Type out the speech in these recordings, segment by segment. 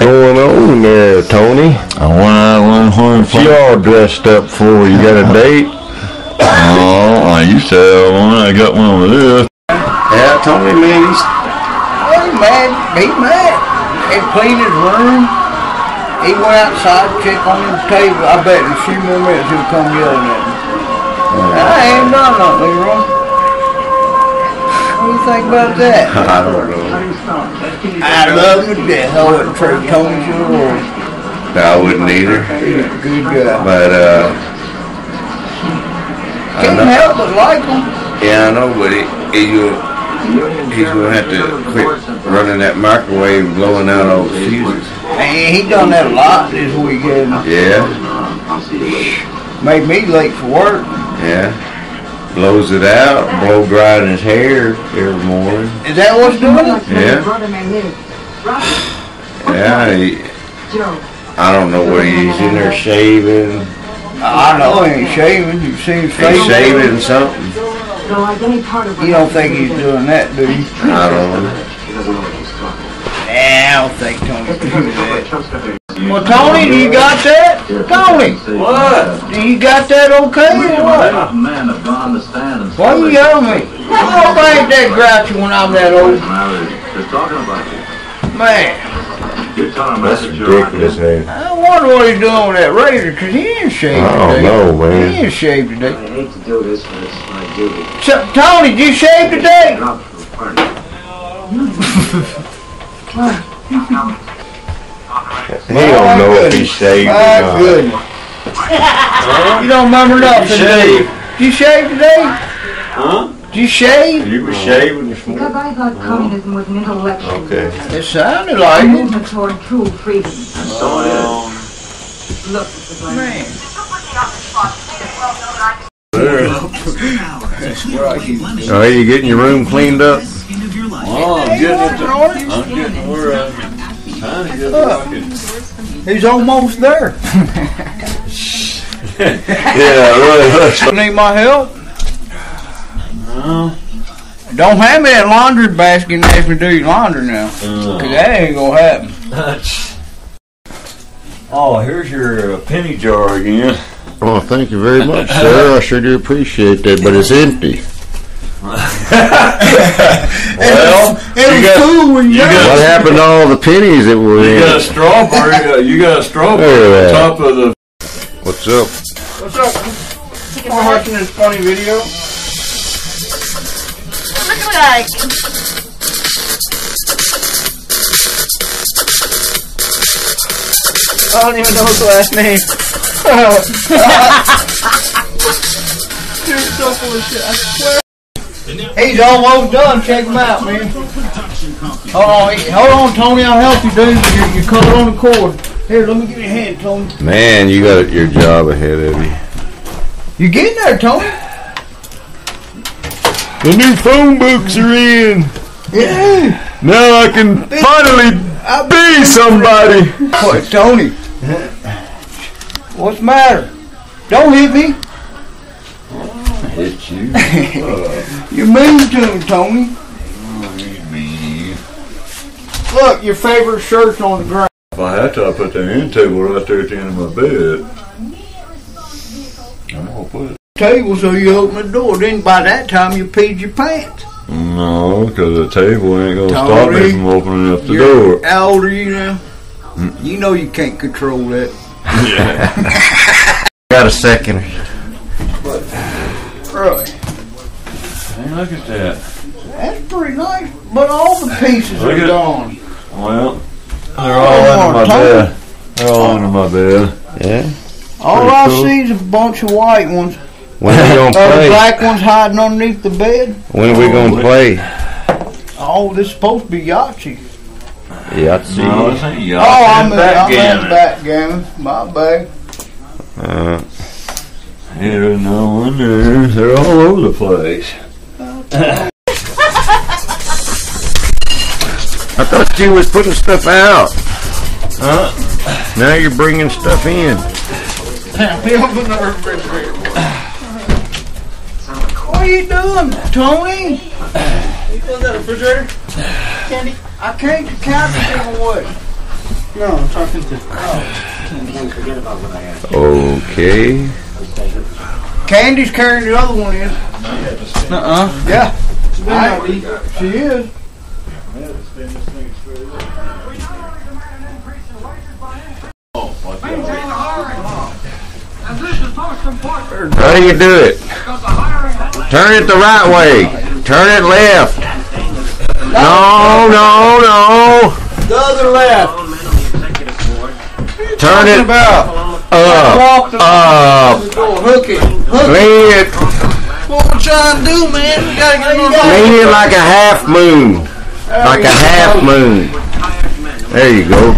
What's going on there, Tony? I went out one horn What you all dressed up for? You got a date? Oh, I used to have one. I got one with this. Yeah, Tony, man, he's Hey man, he mad. He cleaned his room. He went outside, checked on his table. I bet in a few more minutes he'll come yelling at me. I ain't done nothing, wrong. What do you think about that? I don't know. I love to death. I wouldn't trade Tony to the world. I wouldn't either. He's a good guy. But uh, Can't know. help but like him. Yeah, I know, but he, he will, he's gonna have to quit running that microwave and blowing out all the fuses. And he done that a lot this weekend. Yeah, Made me late for work. yeah. Blows it out, blow drying his hair every morning. Is that what's doing it? Yeah. Brother may live. Robert, Yeah, he, I don't know where he's in there shaving. I know he ain't shaving. You see his face? He's shaving something. Though like any part of You don't think he's doing that, do you? I don't know. Nah, I don't think Tony's doing that. Well, Tony, do you got that? Tony, What? do you got that okay or what? Man have gone to stand and Why you yelling at me? I don't think that grouchy when I'm that old. They're talking about you. Man, You're telling That's that you're ridiculous, man. I wonder what he's doing with that razor, cause he ain't shaved I don't know, man. He ain't shaved today. I hate to do this, but it's my duty. So, Tony, did you shave today? Not for. He don't know if he's shaved or My not. goodness. You don't remember nothing, do you? Did you shave today? Huh? Did you shave? You were shaving this Because morning? I thought communism was an intellectual Okay. It sounded a like it. movement toward true freedom. So it is. Look, Mr. Blank. Man. Oh, you getting your room cleaned up? Oh, I'm getting it. I'm getting where uh, He's almost there. Yeah, really. Need my help? No. Don't hand me that laundry basket and ask me to do your laundry now. Cause that ain't gonna happen. Oh, here's your uh, penny jar again. Oh, thank you very much, sir. I sure do appreciate that, but it's empty. Well, It you was got- cool when you, you got got- What happened to all the pennies that were you got a strawberry. Uh, you got a strawberry on top of the. What's up? What's up? I'm watching this funny video. I don't even know his last name. You're so full of shit, I swear. He's almost done. Check him out, man. Hold on, hold on, Tony. I'll help you, dude. You're, you're caught on the cord. Here, let me give you a hand, Tony. Man, you got your job ahead of you. You getting there, Tony? The new phone books are in. Yeah. Now I can finally I be somebody. What, Tony? What's the matter? Don't hit me. Hit you. You're mean to him, Tony. Look, your favorite shirt's on the ground. If I had to, I put the end table right there at the end of my bed. I'm gonna put it. Table so you open the door. Then by that time you peed your pants. No, because the table ain't gonna stop me from opening up the You're- door. How old are you now? You know you can't control that. Got a second. Really? Hey, look at that. That's pretty nice. But all the pieces Look are at- gone. Well, they're Oh, all under my Tony. bed. They're all under my bed. Yeah. All Pretty I cool. see is a bunch of white ones. When are we gonna Are the play? black ones hiding underneath the bed? When are we gonna play? Oh, this is supposed to be Yahtzee. Yahtzee. No, this ain't y'all. Oh, I'm in, I'm in backgammon. backgammon. My bad. Uh, Here and no wonder they're all over the place. I thought you was putting stuff out. Huh? Now you're bringing stuff in. We open our refrigerator. What are you doing, Tony? Was that refrigerator? Candy? I came to count to give away. No, I'm talking to. Oh, candy. Forget about what I asked. Okay. Candy's carrying the other one in. Uh-uh. Yeah. I, she is. How do you do it? Turn it the right way. Turn it left. No, no, no. The other left. Turn it About. Up, Walk the. up. Hook it. Hook it. Lean it, What we trying to do, man? We gotta get on lean it like a half moon. Like a half moon. There you go.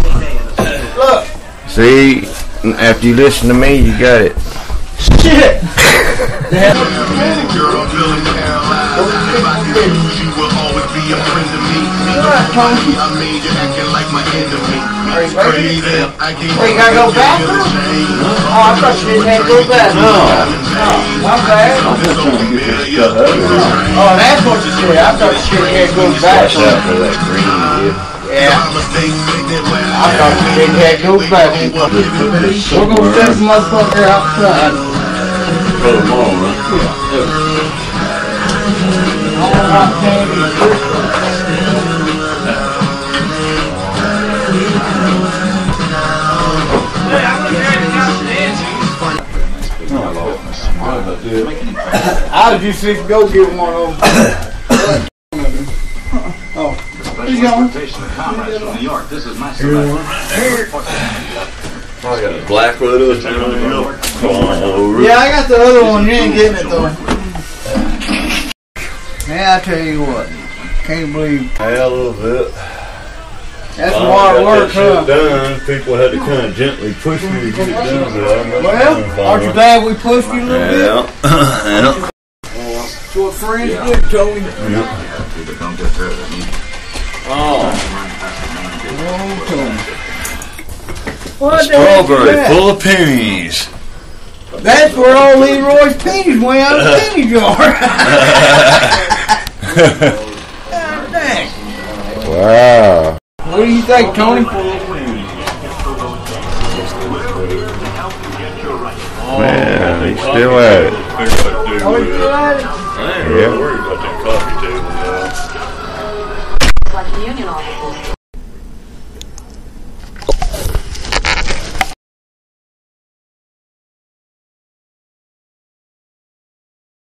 Look. See, after you listen to me, you got it. Shit. Where you gotta go back? Oh, I thought you didn't have to go back. No. Oh, my bad. Oh, that's what you said. I thought you had to go back. Yeah. I thought you didn't have to go back. We're gonna set the motherfucker outside. Put them on, huh? All hot candy. I was just fixing go get one of them. oh, he's going. I got a black one of those down there. Oh, Yeah, I got the other one. You ain't getting it though. Yeah, I tell you what, can't believe hell of it. That's a I lot of got work, that shit huh? done. People had to kind of gently push me to get it done. But I remember Well, aren't you glad we pushed you a little bit? Yeah. That's oh. what friends do, Tony. Oh, Tony. What the heck is Strawberry that? full of pennies. That's where all Leroy's pennies went out of the penny jar. God dang. Wow. What do you think, Tony? Man, he's still at it. Oh, you got it? I ain't really Yeah.